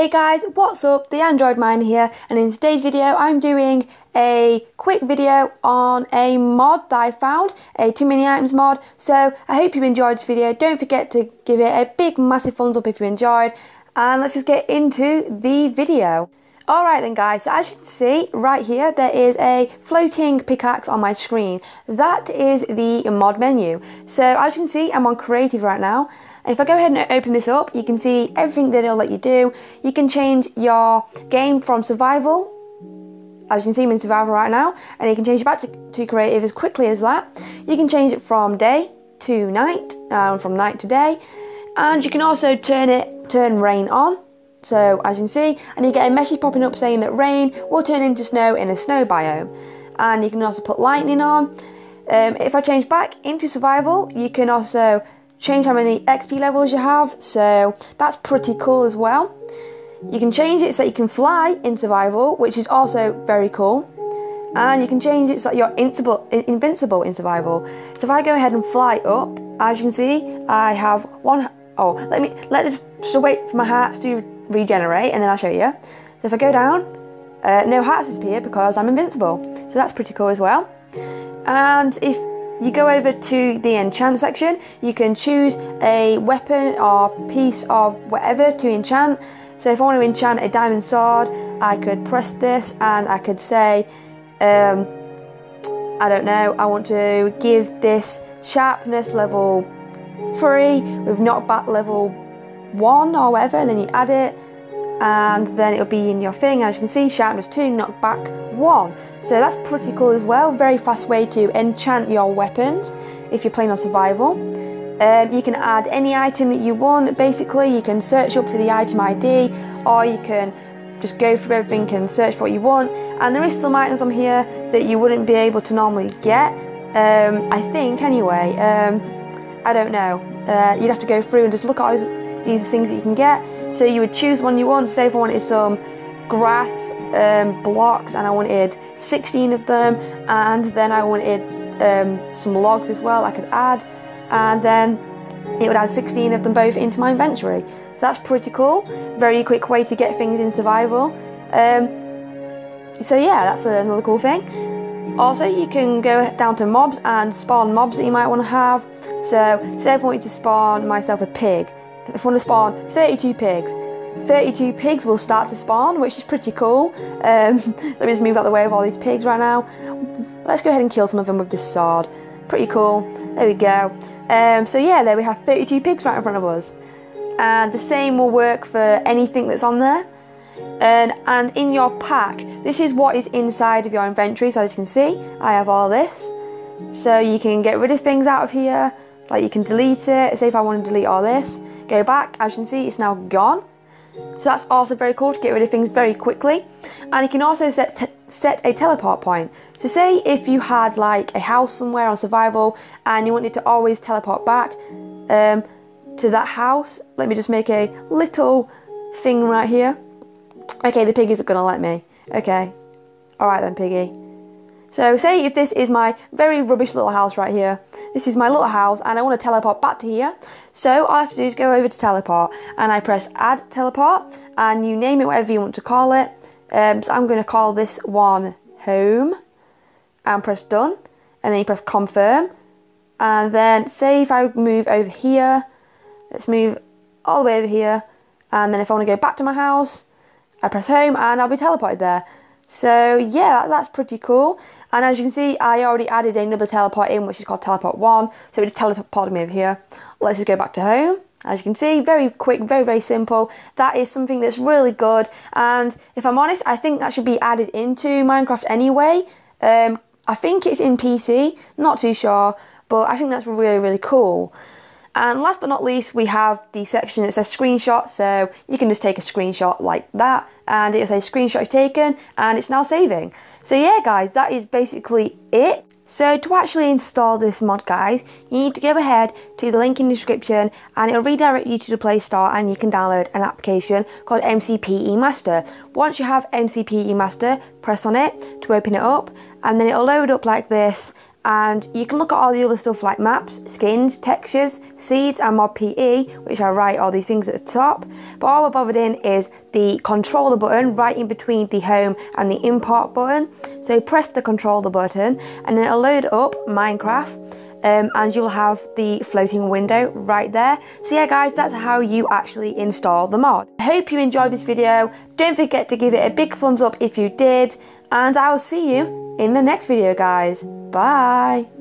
Hey guys, what's up? The Android Miner here, and in today's video, I'm doing a quick video on a mod that I found, a Too Many Items mod. So I hope you enjoyed this video. Don't forget to give it a big, massive thumbs up if you enjoyed, and let's just get into the video. Alright then guys, so as you can see right here there is a floating pickaxe on my screen. That is the mod menu. So as you can see I'm on creative right now if I go ahead and open this up, you can see everything that it'll let you do. You can change your game from survival, as you can see I'm in survival right now, and you can change it back to, to creative as quickly as that. You can change it from day to night, um, from night to day, and you can also turn it, turn rain on. So as you can see, and you get a message popping up saying that rain will turn into snow in a snow biome. And you can also put lightning on. Um, if I change back into survival, you can also change how many XP levels you have, so that's pretty cool as well. You can change it so you can fly in survival, which is also very cool. And you can change it so you're invincible, in survival. So if I go ahead and fly up, as you can see, I have one. Oh, let me let this. So wait for my hearts to regenerate, and then I'll show you. So if I go down, uh, no hearts appear because I'm invincible. So that's pretty cool as well. And if you go over to the enchant section, you can choose a weapon or piece of whatever to enchant. So if I want to enchant a diamond sword, I could press this and I could say, um, I don't know, I want to give this sharpness level 3 with knockback level 1 or whatever, and then you add it and then it'll be in your thing. And As you can see, sharpness 2, knockback 1. So that's pretty cool as well. Very fast way to enchant your weapons if you're playing on survival. Um, you can add any item that you want. Basically, you can search up for the item ID, or you can just go through everything and search for what you want. And there is some items on here that you wouldn't be able to normally get. Um, I think, anyway. Um, I don't know. Uh, you'd have to go through and just look at all these, these are things that you can get. So you would choose one you want. Say if I wanted some grass um, blocks and I wanted 16 of them, and then I wanted um, some logs as well, I could add, and then it would add 16 of them both into my inventory. So that's pretty cool. Very quick way to get things in survival. Um, so yeah, that's another cool thing. Also, you can go down to mobs and spawn mobs that you might want to have. So, say if I wanted to spawn myself a pig, if I want to spawn 32 pigs, 32 pigs will start to spawn, which is pretty cool. Um, let me just move out the way of all these pigs right now. Let's go ahead and kill some of them with this sword. Pretty cool. There we go. Um, so yeah, there we have 32 pigs right in front of us. And the same will work for anything that's on there. And, and in your pack, this is what is inside of your inventory. So as you can see, I have all this. So you can get rid of things out of here. Like you can delete it. Say if I want to delete all this, go back. As you can see, it's now gone. So that's also very cool to get rid of things very quickly. And you can also set set a teleport point. So say if you had like a house somewhere on survival and you wanted to always teleport back um, to that house. Let me just make a little thing right here. Okay, the pig isn't gonna let me. Okay. Alright then, piggy. So say if this is my very rubbish little house right here, this is my little house and I want to teleport back to here. So all I have to do is go over to teleport and I press add teleport and you name it whatever you want to call it. Um, so I'm going to call this one home and press done and then you press confirm and then say if I move over here, let's move all the way over here and then if I want to go back to my house, I press home and I'll be teleported there. So yeah, that's pretty cool. And as you can see, I already added another teleport in, which is called teleport one. So it just teleported me over here. Let's just go back to home. As you can see, very quick, very, very simple. That is something that's really good. And if I'm honest, I think that should be added into Minecraft anyway. Um, I think it's in PC, not too sure, but I think that's really, really cool. And last but not least, we have the section that says screenshot. So you can just take a screenshot like that, and it'll say screenshot is taken, and it's now saving. So yeah, guys, that is basically it. So to actually install this mod, guys, you need to go ahead to the link in the description and it'll redirect you to the Play Store and you can download an application called MCPE Master. Once you have MCPE Master, press on it to open it up and then it'll load up like this and you can look at all the other stuff like maps, skins, textures, seeds, and mod PE, which I write all these things at the top. But all we're bothered in is the controller button right in between the home and the import button. So press the controller button, and then it'll load up Minecraft. Um, and you'll have the floating window right there. So yeah guys, that's how you actually install the mod. I hope you enjoyed this video. Don't forget to give it a big thumbs up if you did, and I will see you in the next video guys. Bye.